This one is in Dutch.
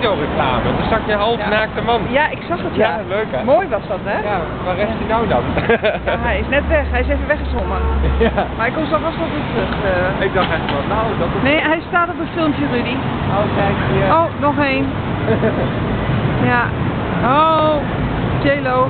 Daar zag je half Ja. naakte man. Ja, ik zag het ja. Ja, leuk, hè? Mooi was dat, hè? Ja, waar is hij nou dan? Ja, hij is net weg. Hij is even weggezwommen. ja. Maar hij komt zo vast wel weer terug. eh. Ik dacht echt van, nou, dat is... Nee, hij staat op een filmpje, Rudy. Oh, kijk hier. Oh, nog één. Ja. Oh, J-Lo.